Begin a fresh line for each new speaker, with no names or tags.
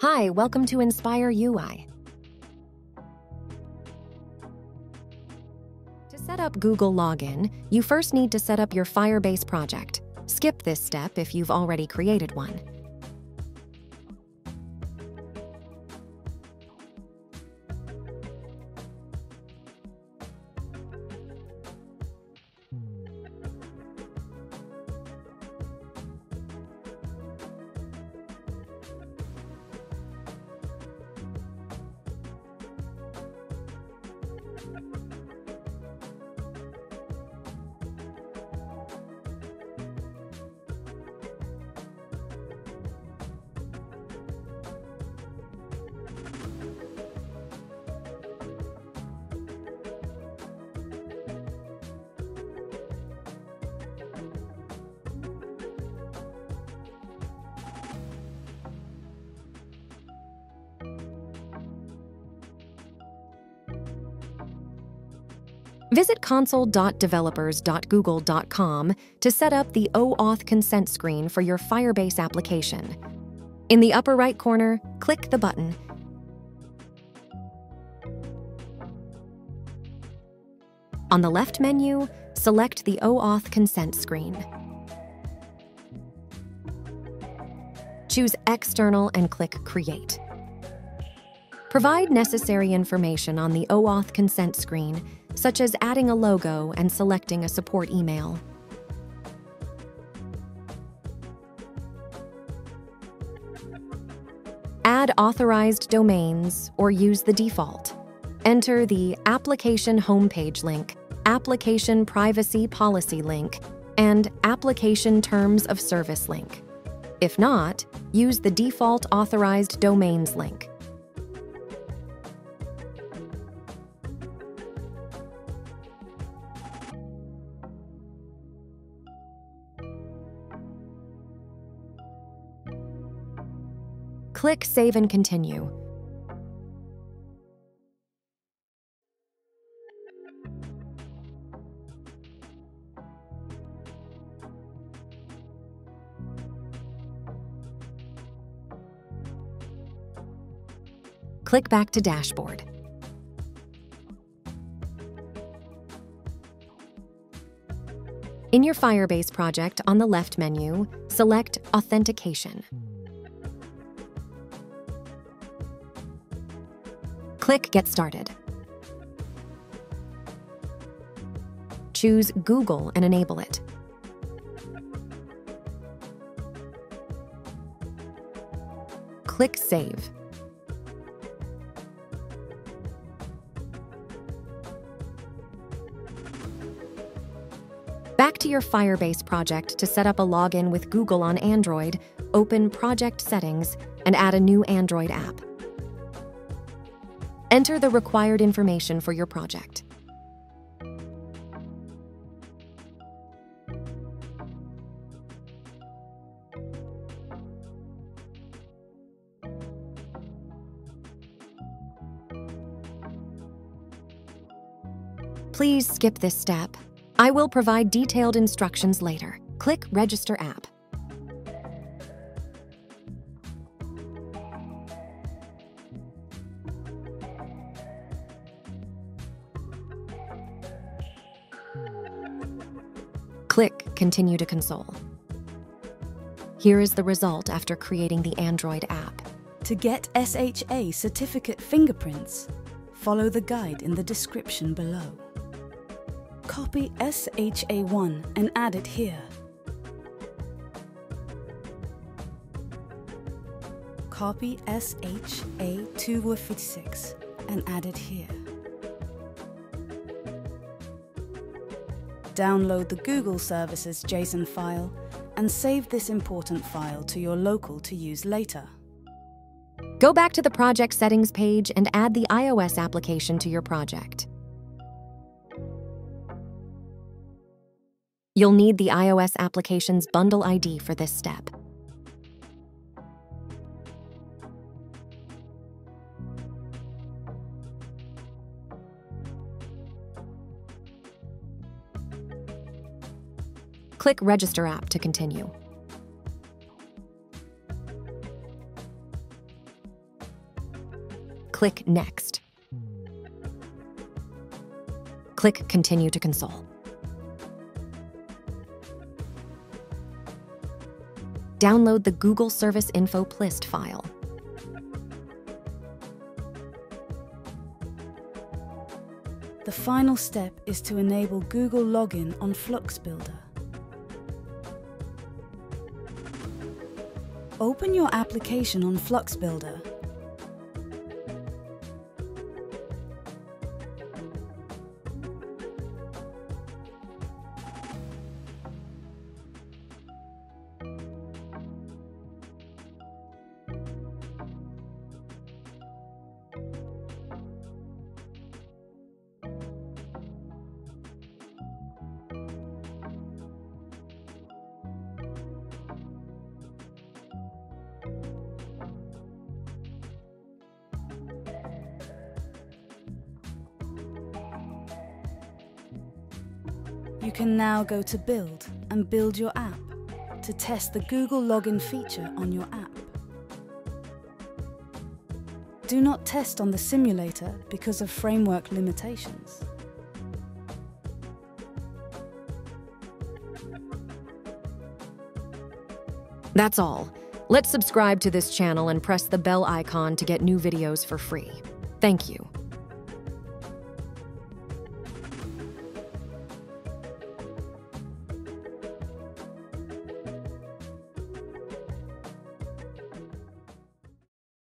Hi, welcome to Inspire UI. To set up Google Login, you first need to set up your Firebase project. Skip this step if you've already created one. Visit console.developers.google.com to set up the OAuth consent screen for your Firebase application. In the upper right corner, click the button. On the left menu, select the OAuth consent screen. Choose External and click Create. Provide necessary information on the OAuth consent screen such as adding a logo and selecting a support email. Add authorized domains or use the default. Enter the Application Homepage link, Application Privacy Policy link, and Application Terms of Service link. If not, use the default authorized domains link. Click Save and Continue. Click back to Dashboard. In your Firebase project on the left menu, select Authentication. Click Get Started. Choose Google and enable it. Click Save. Back to your Firebase project to set up a login with Google on Android, open Project Settings, and add a new Android app. Enter the required information for your project. Please skip this step. I will provide detailed instructions later. Click Register App. Click Continue to Console. Here is the result after creating the Android app.
To get SHA certificate fingerprints, follow the guide in the description below. Copy SHA1 and add it here. Copy SHA256 and add it here. Download the Google Services JSON file and save this important file to your local to use later.
Go back to the project settings page and add the iOS application to your project. You'll need the iOS application's bundle ID for this step. Click Register App to continue. click Next. Click Continue to console. Download the Google Service Info Plist file.
The final step is to enable Google Login on Flux Builder. Open your application on Flux Builder. You can now go to Build and build your app to test the Google Login feature on your app. Do not test on the simulator because of framework limitations.
That's all. Let's subscribe to this channel and press the bell icon to get new videos for free. Thank you.